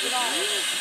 知道